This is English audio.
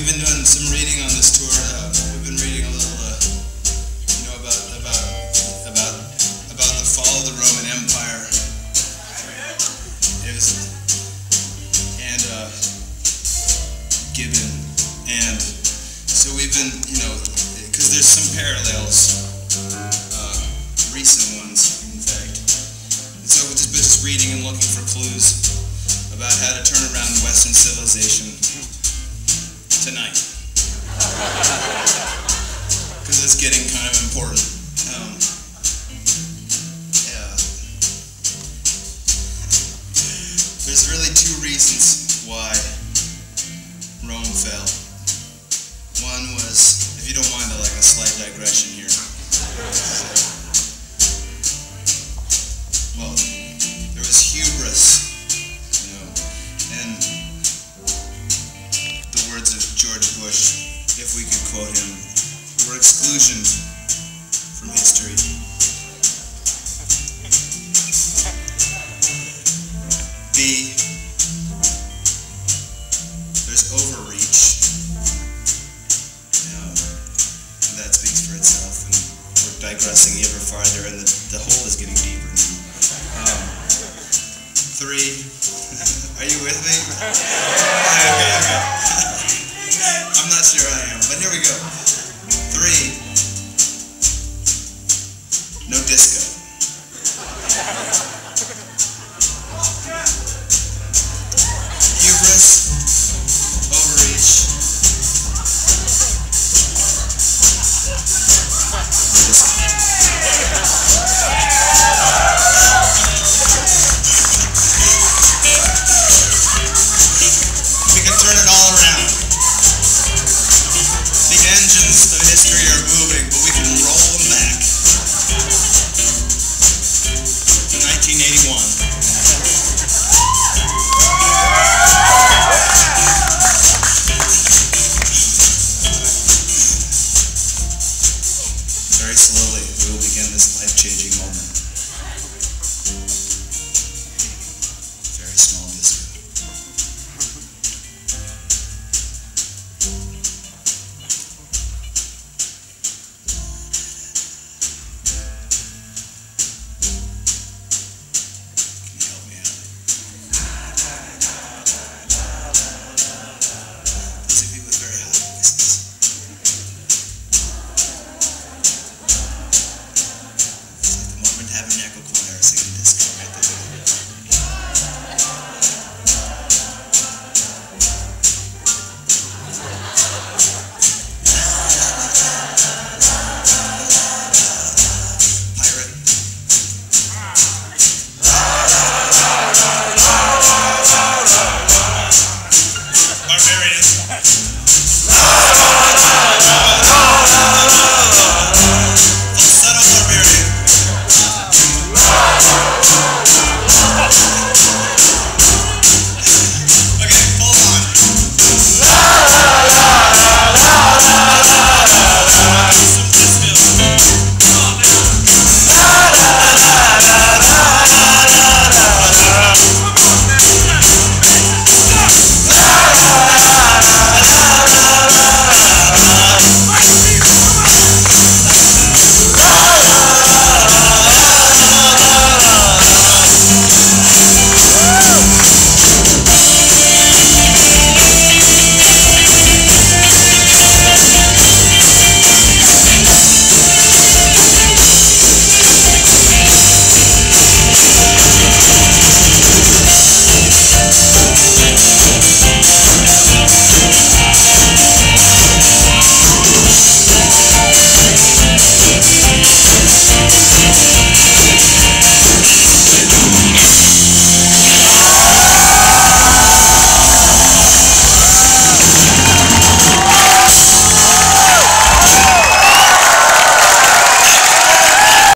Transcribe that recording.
we've been doing some reading on this tour. Uh, we've been reading a little, uh, you know, about about about about the fall of the Roman Empire. It was, and uh, Gibbon, and so we've been, you know, because there's some parallels, uh, recent ones, in fact. And so we've just been reading and looking for clues about how to turn around West. It's getting kind of important. Um, yeah. There's really two reasons why Rome fell. One was, if you don't mind, like a slight digression here. Well, there was hubris, you know, and the words of George Bush, if we could quote him, were exclusion from history. B, there's overreach. And that speaks for itself, and we're digressing ever farther, and the, the hole is getting deeper. Um, three, are you with me? I'm not sure I am, but here we go. Three, no disco. engines of history are moving, but we can fire signature disconnected.